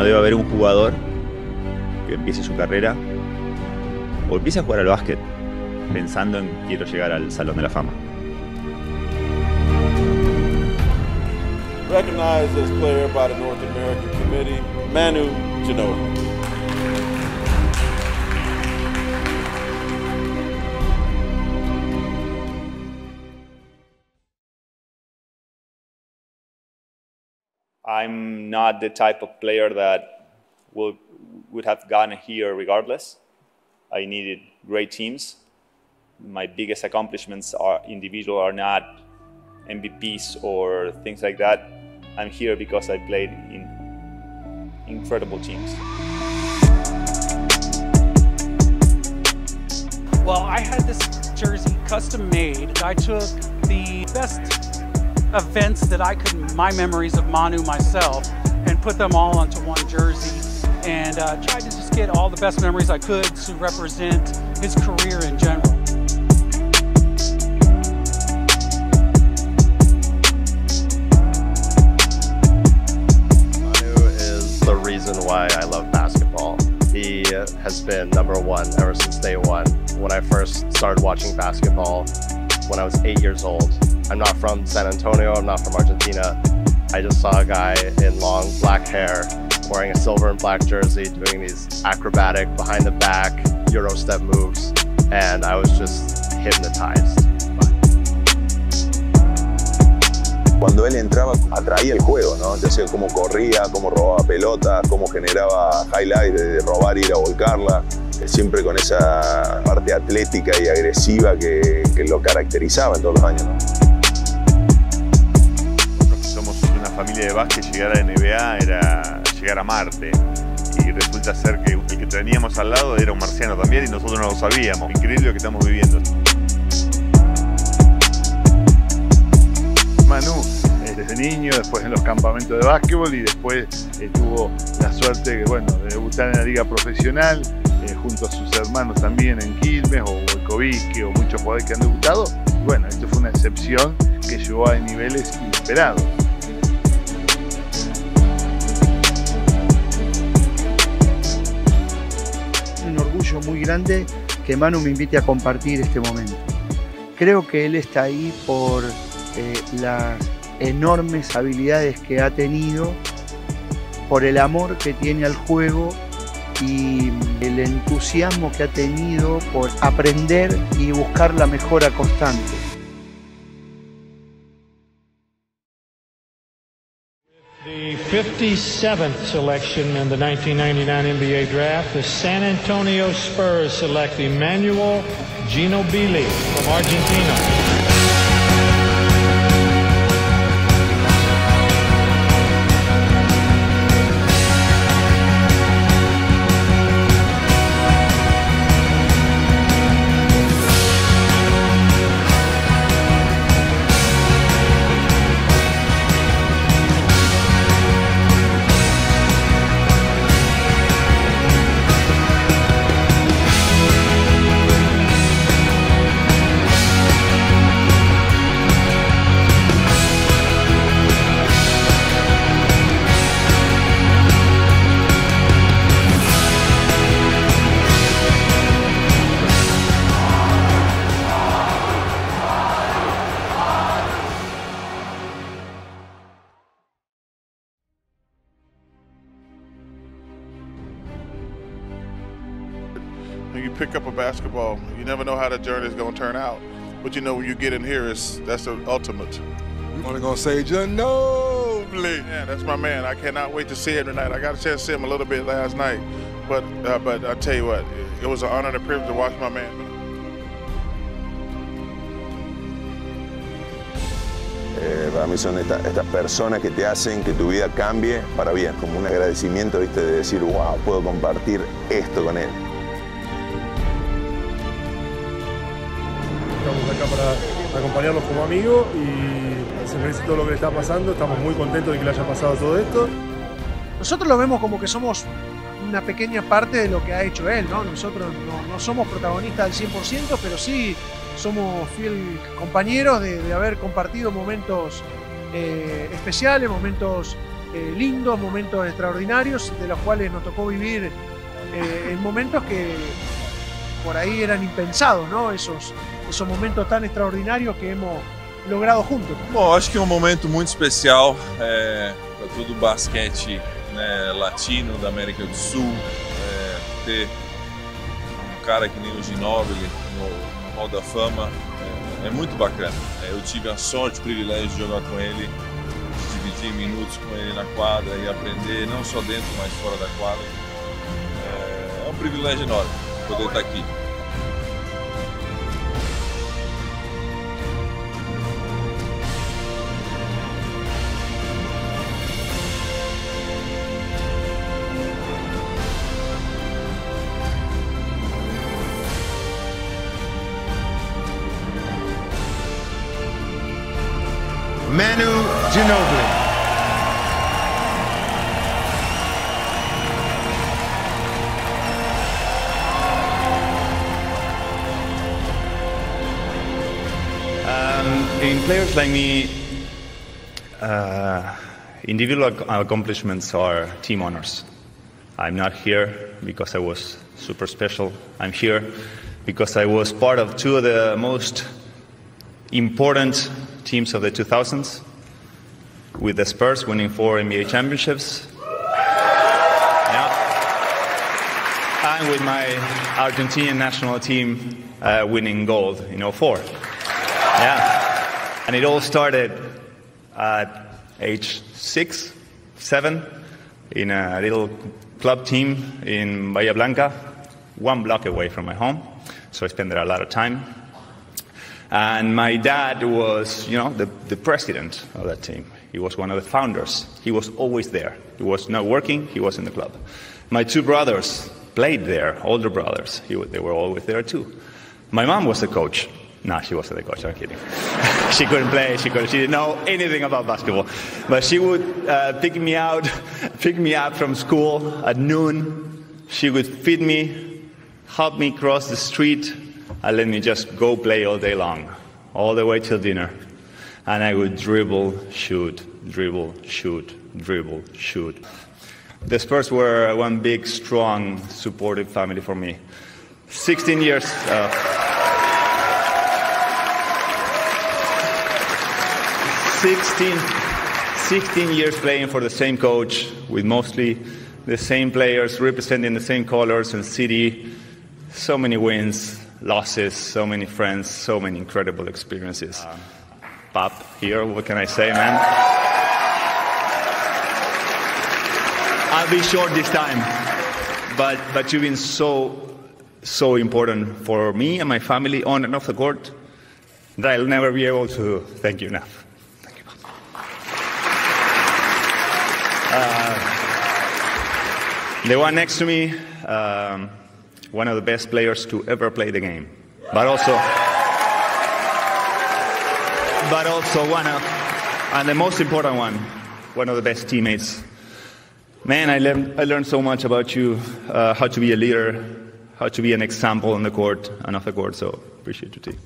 no debe haber un jugador que empiece su carrera o empiece a jugar al básquet pensando en quiero llegar al Salón de la Fama. Player by the North American Manu Ginobili. I'm not the type of player that will, would have gotten here regardless. I needed great teams. My biggest accomplishments are individual are not MVPs or things like that. I'm here because I played in incredible teams. Well, I had this jersey custom made. I took the best events that I could, my memories of Manu myself, and put them all onto one jersey and uh, tried to just get all the best memories I could to represent his career in general. Manu is the reason why I love basketball. He has been number one ever since day one. When I first started watching basketball, when I was eight years old, I'm not from San Antonio, I'm not from Argentina. I just saw a guy in long black hair wearing a silver and black jersey doing these acrobatic behind the back Euro step moves and I was just hypnotized. Cuando él entraba, atraía el juego, ¿no? Ya sea cómo corría, cómo robaba pelotas, cómo generaba highlights de robar y ir a volcarla. Siempre con esa parte atlética y agresiva que, que lo caracterizaba en todos los años. ¿no? Familia de básquet llegar a NBA era llegar a Marte. Y resulta ser que el que teníamos al lado era un marciano también y nosotros no lo sabíamos. Increíble lo que estamos viviendo. Manu, desde niño, después en los campamentos de básquetbol y después tuvo la suerte de debutar en la liga profesional eh, junto a sus hermanos también en Quilmes o Volkoviski o muchos jugadores que han debutado. Bueno, esto fue una excepción que llegó a niveles inesperados. Muy grande que Manu me invite a compartir este momento. Creo que él está ahí por eh, las enormes habilidades que ha tenido, por el amor que tiene al juego y el entusiasmo que ha tenido por aprender y buscar la mejora constante. 57th selection in the 1999 NBA Draft, the San Antonio Spurs select Emmanuel Ginobili from Argentina. Basketball, you never know how the journey is going to turn out. But you know, when you get in here, it's that's the ultimate. You only gonna say Ginobili. Yeah, that's my man. I cannot wait to see him tonight. I got a chance to see him a little bit last night, but uh, but I tell you what, it was an honor and a privilege to watch my man. Eh, para mí son estas esta personas que te hacen que tu vida cambie para bien, como un agradecimiento, ¿viste? de decir, wow, puedo compartir esto con él. Estamos acá para acompañarlos como amigos y se merece todo lo que le está pasando. Estamos muy contentos de que le haya pasado todo esto. Nosotros lo vemos como que somos una pequeña parte de lo que ha hecho él, ¿no? Nosotros no, somos protagonistas al 100%, pero sí somos fiel compañeros de, de haber compartido momentos eh, especiales, momentos eh, lindos, momentos extraordinarios, de los cuales nos tocó vivir eh, en momentos que por ahí eran impensados, ¿no? Esos, esos momentos tan extraordinarios que hemos logrado juntos. Bom, acho que é um momento muito especial é, para todo basquete né, latino da América do Sul. É, ter um cara que nem o Ginóbili no, Hall da Fama é, é muito bacana. Eu tive a sorte, o privilégio de jogar com ele, dividir minutos com ele na quadra e aprender, não só dentro, mas fora da quadra. É um privilégio enorme poder estar aqui. Ginobili. Um, in players like me, uh, individual ac- accomplishments are team honors. I'm not here because I was super special. I'm here because I was part of two of the most important teams of the 2000s, with the Spurs winning four NBA championships. Yeah. And with my Argentinian national team uh, winning gold in 04. Yeah. And it all started at age six, seven, in a little club team in Bahia Blanca, one block away from my home. So I spent there a lot of time. And my dad was, you know, the, the president of that team. He was one of the founders. He was always there. He was not working, he was in the club. My two brothers played there, older brothers. He, they were always there too. My mom was the coach. No, she wasn't the coach, I'm kidding. she couldn't play, she, couldn't, she didn't know anything about basketball. But she would uh, pick me out, pick me up from school at noon. She would feed me, help me cross the street, and let me just go play all day long, all the way till dinner. And I would dribble, shoot, dribble, shoot, dribble, shoot. The Spurs were one big, strong, supportive family for me. 16 years. Uh, 16, 16 years playing for the same coach with mostly the same players representing the same colors and city. So many wins, losses, so many friends, so many incredible experiences. Pop here, what can I say, man? I'll be short this time, but but you've been so so important for me and my family on and off the court that I'll never be able to thank you enough. Thank you. Uh, the one next to me, um, one of the best players to ever play the game, but also, but also one of, and the most important one, one of the best teammates. Man, I learned, I learned so much about you, uh, how to be a leader, how to be an example on the court and off the court. So appreciate you, T.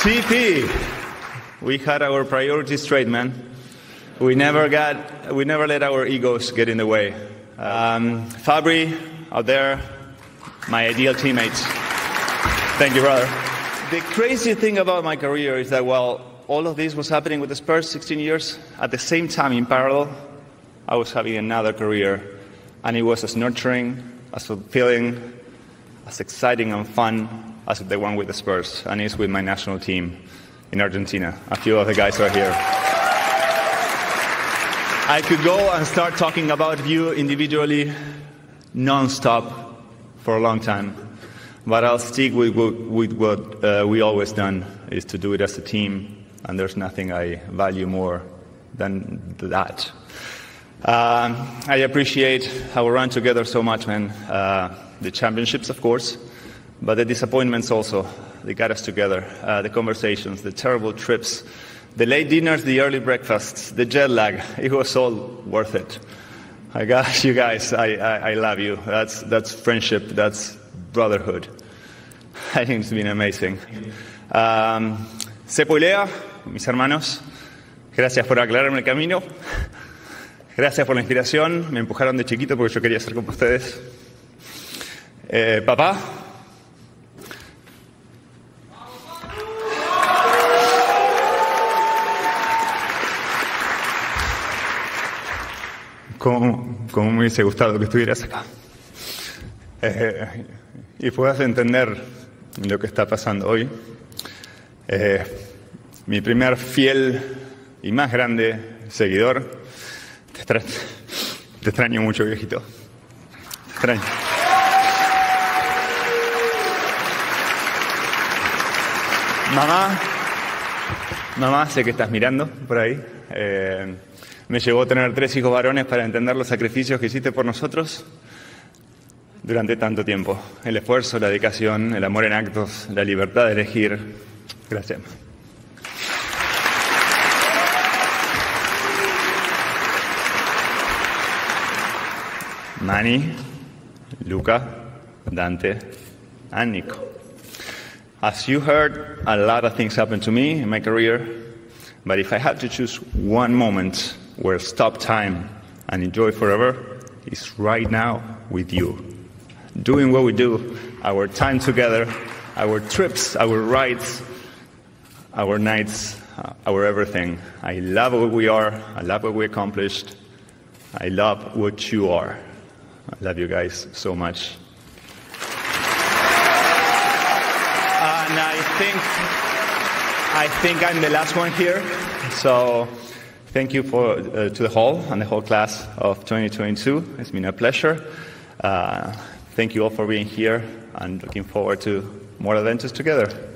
TP. We had our priorities straight, man. We never got, we never let our egos get in the way. Um, Fabri, out there, my ideal teammates. Thank you, brother. The crazy thing about my career is that while all of this was happening with the Spurs 16 years, at the same time, in parallel, I was having another career, and it was as nurturing, as fulfilling, as exciting and fun as the one with the Spurs, and it's with my national team in Argentina. A few of the guys are here. I could go and start talking about you individually non-stop for a long time, but I'll stick with, with what uh, we always done is to do it as a team, and there's nothing I value more than that. Um, I appreciate our run together so much, man. Uh, the championships, of course, but the disappointments also. They got us together. Uh, the conversations, the terrible trips, the late dinners, the early breakfasts, the jet lag. It was all worth it. I got you guys. I, I, I love you. That's, that's friendship. That's brotherhood. I think it's been amazing. Um, Sepo y Lea, mis hermanos, Gracias por aclararme el camino. Gracias por la inspiración. Me empujaron de chiquito porque yo quería ser como ustedes. Eh, papá. ¿Cómo, cómo me hubiese gustado que estuvieras acá? Eh, y puedas entender lo que está pasando hoy. Eh, mi primer fiel y más grande seguidor. Te extraño, mucho, viejito. Te extraño. Mamá, mamá, sé que estás mirando por ahí. Eh, me llevó a tener tres hijos varones para entender los sacrificios que hiciste por nosotros durante tanto tiempo. El esfuerzo, la dedicación, el amor en actos, la libertad de elegir. Gracias. Manny, Luca, Dante, and Nico. As you heard, a lot of things happened to me in my career, but if I had to choose one moment where stop time and enjoy forever, it's right now with you. Doing what we do, our time together, our trips, our rides, our nights, uh, our everything. I love what we are. I love what we accomplished. I love what you are. I love you guys so much. And I think I think I'm the last one here. So thank you for uh, to the hall and the whole class of 2022. It's been a pleasure. Uh, thank you all for being here and looking forward to more adventures together.